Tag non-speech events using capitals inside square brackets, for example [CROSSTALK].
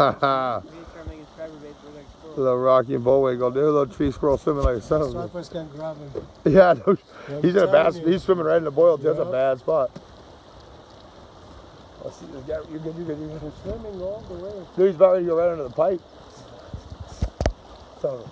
[LAUGHS] Little Rocky and Bullwinkle, dude. Little tree squirrel swimming like a son. Starfish can't grab him. Yeah, [LAUGHS] no, he's in a bad. telling you. He's swimming right in the boil. Yep. That's a bad spot. Let's see this guy. You good? You good? You good? He's swimming all the way. Dude, he's about ready to go right under the pipe. So